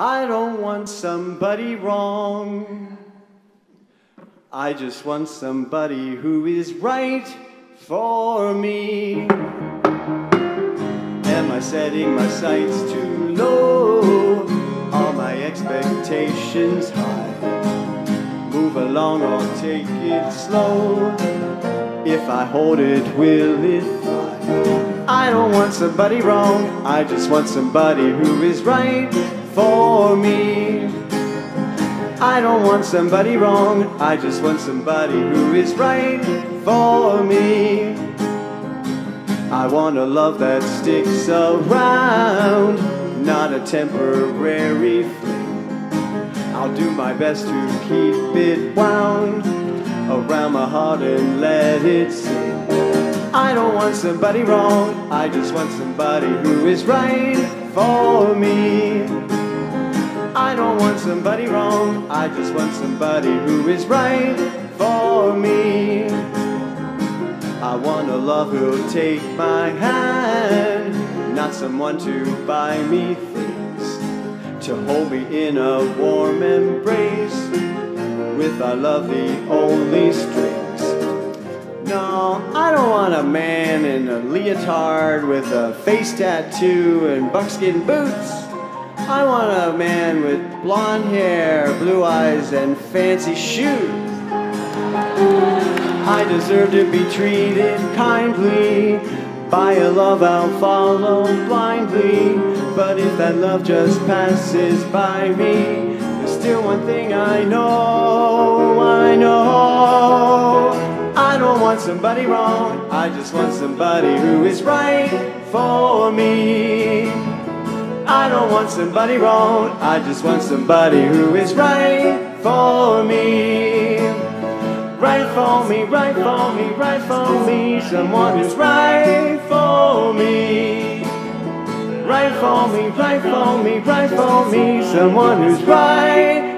I don't want somebody wrong. I just want somebody who is right for me. Am I setting my sights too low? Are my expectations high? Move along or take it slow. If I hold it, will it fly? I don't want somebody wrong. I just want somebody who is right for me. I don't want somebody wrong. I just want somebody who is right for me. I want a love that sticks around, not a temporary fling. I'll do my best to keep it wound around my heart and let it sing. I don't want somebody wrong, I just want somebody who is right for me. I don't want somebody wrong, I just want somebody who is right for me. I want a love who'll take my hand, not someone to buy me things, to hold me in a warm embrace, with our love the only strings. No, I don't want a man in a leotard with a face tattoo and buckskin boots. I want a man with blonde hair, blue eyes, and fancy shoes. I deserve to be treated kindly by a love I'll follow blindly. But if that love just passes by me, there's still one thing I know, I know. I don't want somebody wrong, I just want somebody who is right for me. I don't want somebody wrong, I just want somebody who is right for me. Right for me, right for me, right for me, someone who's right for me. Right for me, right for me, right for me, someone who's right